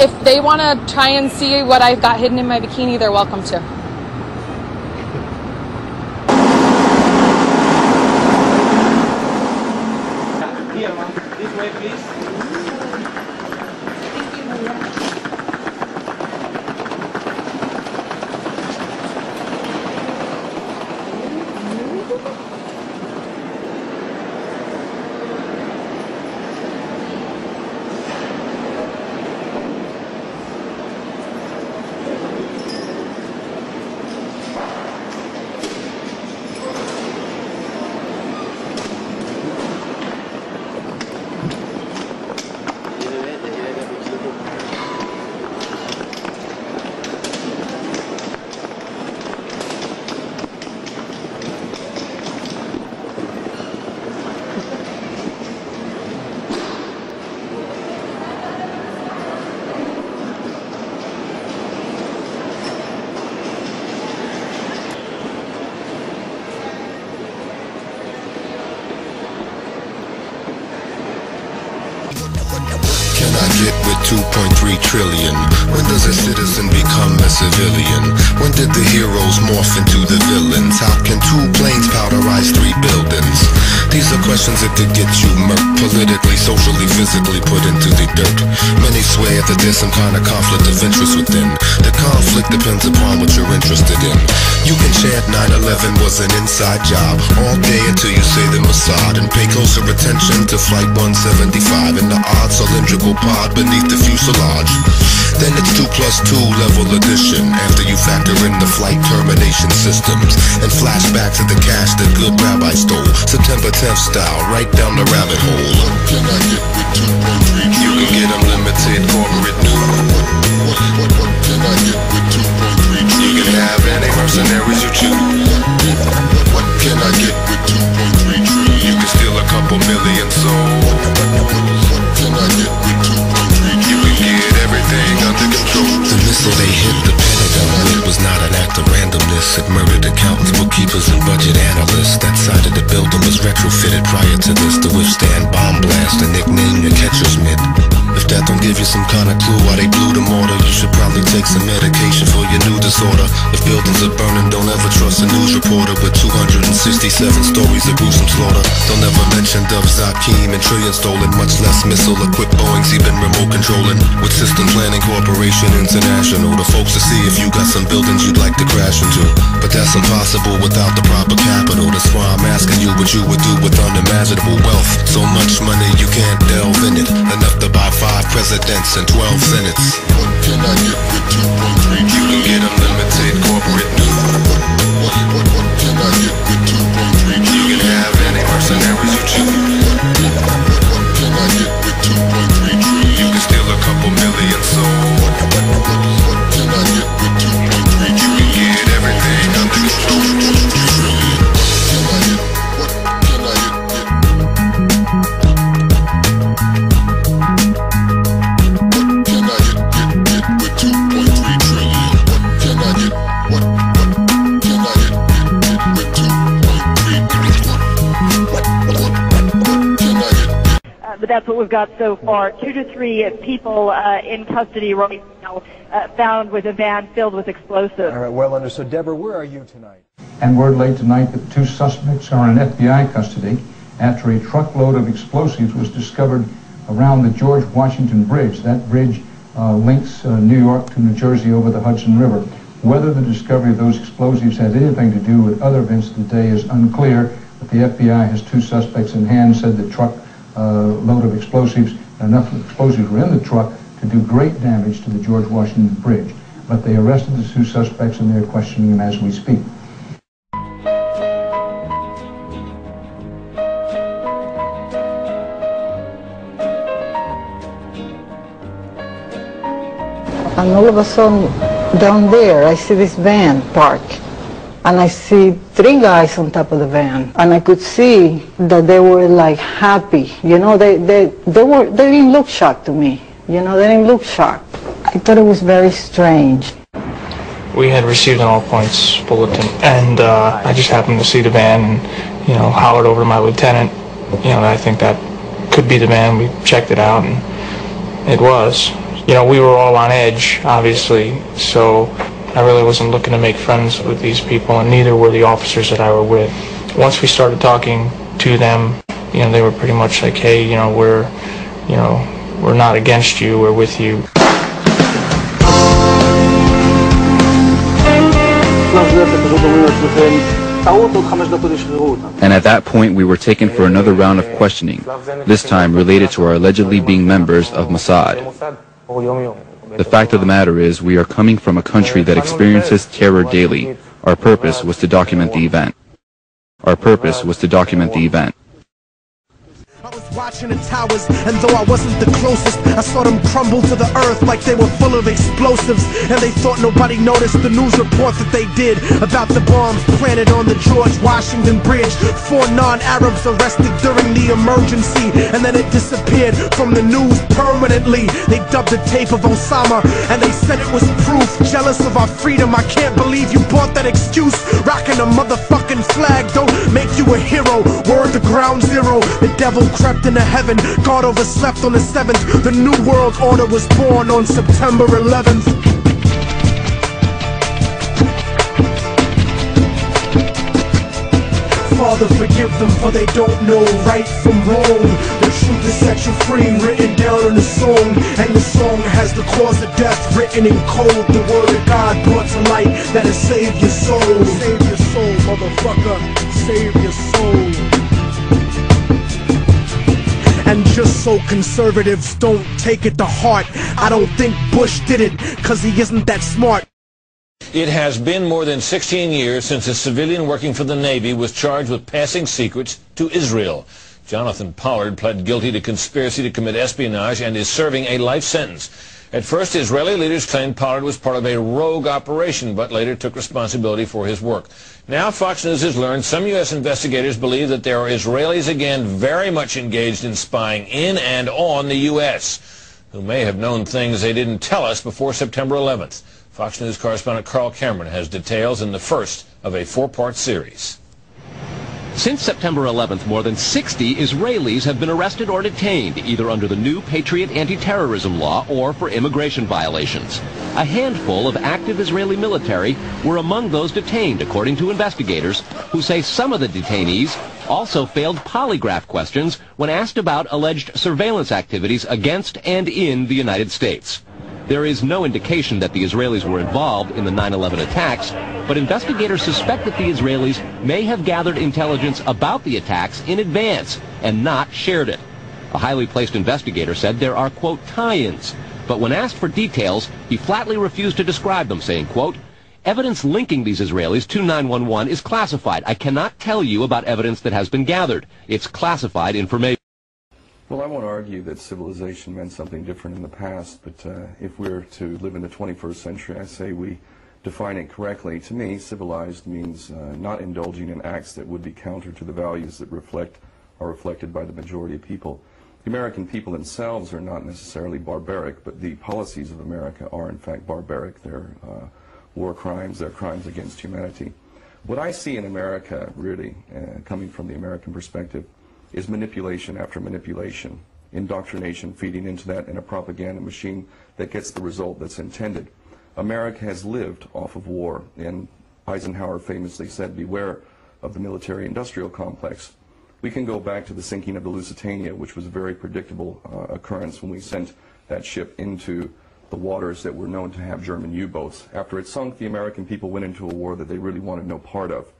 if they want to try and see what I've got hidden in my bikini, they're welcome to. Here, ma'am. This way, please. Can I get with 2.3 trillion? A citizen become a civilian? When did the heroes morph into the villains? How can two planes powderize three buildings? These are questions that could get you murked. Politically, socially, physically put into the dirt. Many swear that there's some kind of conflict of interest within. The conflict depends upon what you're interested in. You can chant 9-11 was an inside job. All day until you say the Mossad. And pay closer attention to Flight 175 And the odd cylindrical pod beneath the fuselage Then it's 2 plus 2 level addition After you factor in the flight termination systems And flashback to the cash the good rabbi stole. September 10th style, right down the rabbit hole. What can I get with 2.3 You can get unlimited corporate news what, what, what can I get with 2.3 You can have any mercenaries you choose. What, what can I get with 2.3 trillion? You can a couple million souls. What can I get with 2.3 You can get everything under control. The missile they hit the Pentagon with was not an act of randomness. It murdered accountants, bookkeepers, and budget analysts. That side of the building was retrofitted prior to this. To withstand bomb blast and nickname the catcher's mitt If that don't give you some kind of clue why they blew the mortar You should probably take some medication for your new disorder. If buildings are burning, don't ever trust a news reporter With 267 stories of gruesome slaughter. Don't ever mention Dov Zakheim and trillion stolen Much less missile-equipped Boeings even remote controlling. With System Planning Corporation International. The folks to see if you got some buildings you'd like to crash into. But that's impossible without the proper capital. That's why I'm asking you what you would do with unimaginable wealth. So much money you can't delve in it. Enough to buy five presidents and 12 senates. What can I get with 2.3 You can get unlimited corporate news what, what, what, what can I get with 2.3 You can have any mercenaries you choose but that's what we've got so far. Two to three people uh, in custody right now, uh, found with a van filled with explosives. All right, well understood. Deborah, where are you tonight? And word late tonight that two suspects are in FBI custody after a truckload of explosives was discovered around the George Washington Bridge. That bridge uh, links uh, New York to New Jersey over the Hudson River. Whether the discovery of those explosives has anything to do with other events of the day is unclear, but the FBI has two suspects in hand, said the truck Uh, load of explosives, enough explosives were in the truck to do great damage to the George Washington Bridge. But they arrested the two suspects and they're questioning them as we speak. And all of a sudden, down there, I see this van park. And I see three guys on top of the van. And I could see that they were like happy. You know, they, they, they, were, they didn't look shocked to me. You know, they didn't look shocked. I thought it was very strange. we had received an all points bulletin and uh, I just happened to see the van and you know hollered over to my lieutenant you know I think that could be the van we checked it out and it was you know, we were all on edge, obviously, so I really wasn't looking to make friends with these people, and neither were the officers that I were with. Once we started talking to them, you know, they were pretty much like, hey, you know, we're, you know, we're not against you, we're with you. And at that point, we were taken for another round of questioning, this time related to our allegedly being members of Mossad. The fact of the matter is, we are coming from a country that experiences terror daily. Our purpose was to document the event. Our purpose was to document the event. I was watching the towers, and though I wasn't the closest, I saw them crumble to the earth like they were full of explosives. And they thought nobody noticed the news report that they did about the bombs planted on the George Washington Bridge. Four non-Arabs arrested during the emergency, and then it disappeared from the news permanently. They dubbed the tape of Osama, and they said it was proof. Jealous of our freedom, I can't believe you bought that excuse. Rocking a motherfucking flag don't make you a hero. Word to ground zero, the devil crept into heaven. God overslept on the seventh. The new world order was born on September 11th. Father, forgive them, for they don't know right from wrong. The truth is set you free, written down in a song. And the song has the cause of death written in code. The word of God brought to light that'll save your soul. Save your soul, motherfucker. Save your soul. Just so conservatives don't take it to heart, I don't think Bush did it, cause he isn't that smart. It has been more than 16 years since a civilian working for the Navy was charged with passing secrets to Israel. Jonathan Pollard pled guilty to conspiracy to commit espionage and is serving a life sentence. At first, Israeli leaders claimed Pollard was part of a rogue operation, but later took responsibility for his work. Now Fox News has learned some U.S. investigators believe that there are Israelis again very much engaged in spying in and on the U.S., who may have known things they didn't tell us before September 11th. Fox News correspondent Carl Cameron has details in the first of a four-part series. Since September 11th, more than 60 Israelis have been arrested or detained, either under the new Patriot anti-terrorism law or for immigration violations. A handful of active Israeli military were among those detained, according to investigators, who say some of the detainees also failed polygraph questions when asked about alleged surveillance activities against and in the United States. There is no indication that the Israelis were involved in the 9-11 attacks, but investigators suspect that the Israelis may have gathered intelligence about the attacks in advance and not shared it. A highly placed investigator said there are, quote, tie-ins, but when asked for details, he flatly refused to describe them, saying, quote, Evidence linking these Israelis to 911 is classified. I cannot tell you about evidence that has been gathered. It's classified information. Well, I won't argue that civilization meant something different in the past, but uh, if we're to live in the 21st century, I say we define it correctly. To me, civilized means uh, not indulging in acts that would be counter to the values that reflect are reflected by the majority of people. The American people themselves are not necessarily barbaric, but the policies of America are in fact barbaric. They're uh, war crimes, they're crimes against humanity. What I see in America, really, uh, coming from the American perspective, is manipulation after manipulation, indoctrination feeding into that, and a propaganda machine that gets the result that's intended. America has lived off of war, and Eisenhower famously said, beware of the military-industrial complex. We can go back to the sinking of the Lusitania, which was a very predictable uh, occurrence when we sent that ship into the waters that were known to have German U-boats. After it sunk, the American people went into a war that they really wanted no part of.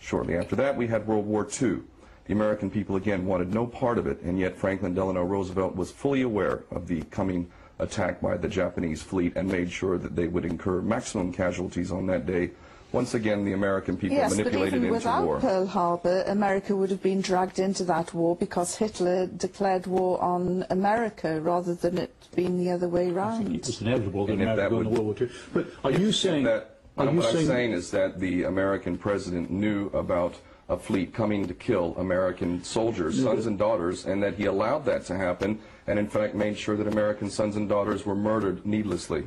Shortly after that, we had World War II. The American people, again, wanted no part of it, and yet Franklin Delano Roosevelt was fully aware of the coming attack by the Japanese fleet and made sure that they would incur maximum casualties on that day. Once again, the American people yes, manipulated but even into without war. Pearl Harbor, America would have been dragged into that war because Hitler declared war on America rather than it being the other way around. It's inevitable that And America that go into World War II. But are you saying that, are you what saying, I'm saying is that the American president knew about a fleet coming to kill American soldiers, sons and daughters, and that he allowed that to happen, and in fact made sure that American sons and daughters were murdered needlessly.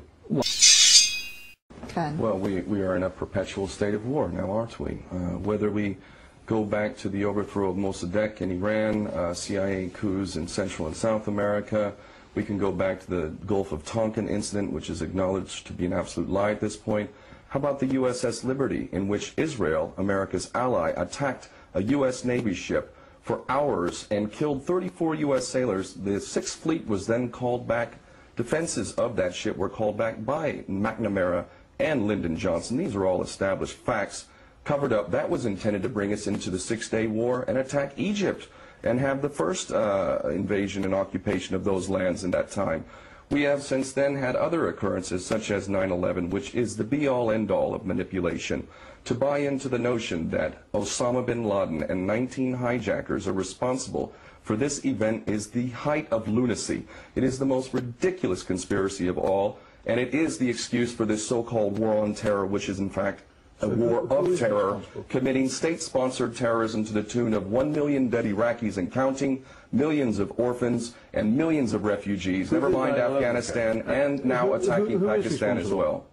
Ken. Well, we, we are in a perpetual state of war now, aren't we? Uh, whether we go back to the overthrow of Mossadegh in Iran, uh, CIA coups in Central and South America, We can go back to the Gulf of Tonkin incident, which is acknowledged to be an absolute lie at this point. How about the USS Liberty, in which Israel, America's ally, attacked a U.S. Navy ship for hours and killed 34 U.S. sailors? The Sixth Fleet was then called back. Defenses of that ship were called back by McNamara and Lyndon Johnson. These are all established facts covered up. That was intended to bring us into the Six-Day War and attack Egypt and have the first uh, invasion and occupation of those lands in that time. We have since then had other occurrences such as 9-11, which is the be-all end-all of manipulation, to buy into the notion that Osama bin Laden and 19 hijackers are responsible for this event is the height of lunacy. It is the most ridiculous conspiracy of all, and it is the excuse for this so-called war on terror, which is in fact a war of terror, committing state-sponsored terrorism to the tune of one million dead Iraqis and counting, millions of orphans, and millions of refugees, never mind Afghanistan, and now attacking Pakistan as well.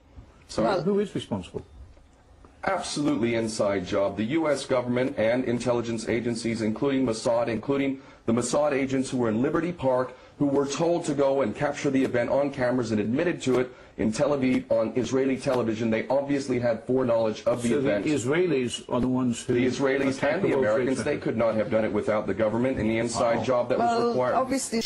Sorry? Who is responsible? Absolutely inside job. The U.S. government and intelligence agencies, including Mossad, including the Mossad agents who were in Liberty Park, who were told to go and capture the event on cameras and admitted to it in Tel Aviv on Israeli television. They obviously had foreknowledge of the so event. the Israelis are the ones who... The Israelis and the Americans, they could not have done it without the government and the inside wow. job that well, was required. obviously...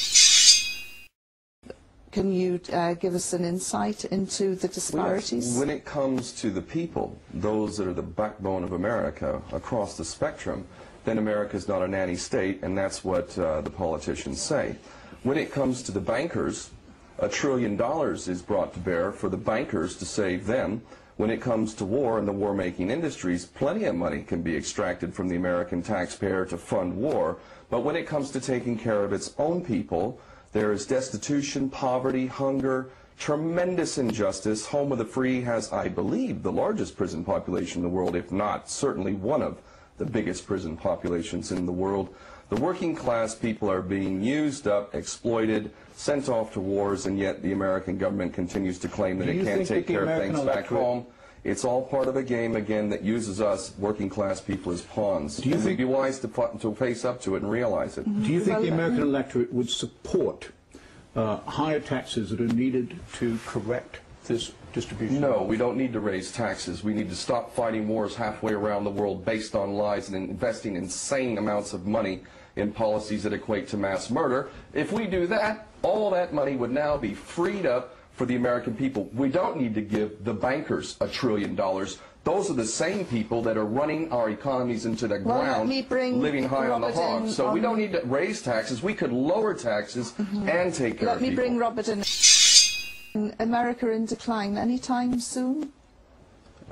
Can you uh, give us an insight into the disparities? When it comes to the people, those that are the backbone of America across the spectrum, then America is not a nanny state, and that's what uh, the politicians say. When it comes to the bankers, a trillion dollars is brought to bear for the bankers to save them. When it comes to war and the war-making industries, plenty of money can be extracted from the American taxpayer to fund war. But when it comes to taking care of its own people, there is destitution, poverty, hunger, tremendous injustice. Home of the Free has, I believe, the largest prison population in the world, if not certainly one of the biggest prison populations in the world. The working class people are being used up, exploited, sent off to wars, and yet the American government continues to claim that it can't take care of things back electorate... home. It's all part of a game, again, that uses us, working class people, as pawns. Do you and think... we'd be wise to, to face up to it and realize it. Do you think the American electorate would support uh, higher taxes that are needed to correct this distribution? No, we don't need to raise taxes. We need to stop fighting wars halfway around the world based on lies and investing insane amounts of money in policies that equate to mass murder. If we do that, all that money would now be freed up for the American people. We don't need to give the bankers a trillion dollars. Those are the same people that are running our economies into the well, ground, living high Robert on the hog. So we don't need to raise taxes. We could lower taxes mm -hmm. and take care let of people. Let me bring Robert in. America in decline anytime soon?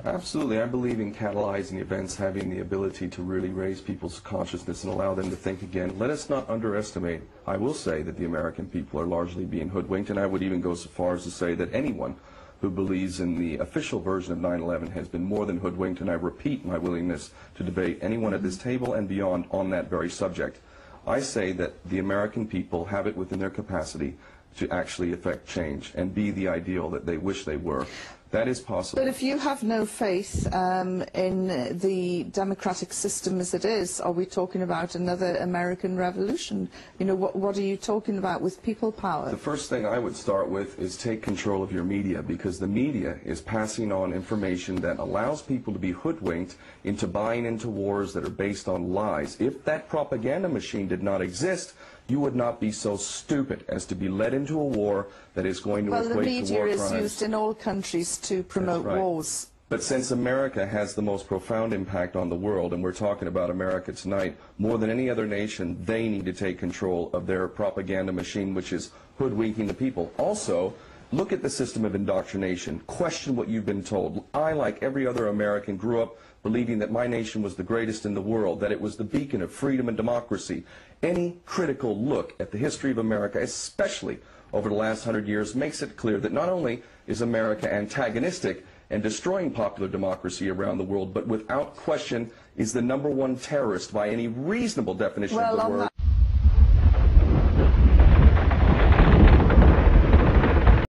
Absolutely. I believe in catalyzing events having the ability to really raise people's consciousness and allow them to think again. Let us not underestimate, I will say that the American people are largely being hoodwinked, and I would even go so far as to say that anyone who believes in the official version of 9-11 has been more than hoodwinked, and I repeat my willingness to debate anyone at this table and beyond on that very subject. I say that the American people have it within their capacity to actually affect change and be the ideal that they wish they were. That is possible. But if you have no faith um, in the democratic system as it is, are we talking about another American revolution? You know, what, what are you talking about with people power? The first thing I would start with is take control of your media because the media is passing on information that allows people to be hoodwinked into buying into wars that are based on lies. If that propaganda machine did not exist, you would not be so stupid as to be led into a war that is going to well, equate to war crimes. Well, the media is used in all countries to promote right. wars. But since America has the most profound impact on the world, and we're talking about America tonight, more than any other nation, they need to take control of their propaganda machine, which is hoodwinking the people. Also, look at the system of indoctrination. Question what you've been told. I, like every other American, grew up believing that my nation was the greatest in the world, that it was the beacon of freedom and democracy. Any critical look at the history of America, especially over the last hundred years, makes it clear that not only is America antagonistic and destroying popular democracy around the world, but without question is the number one terrorist by any reasonable definition well, of the word.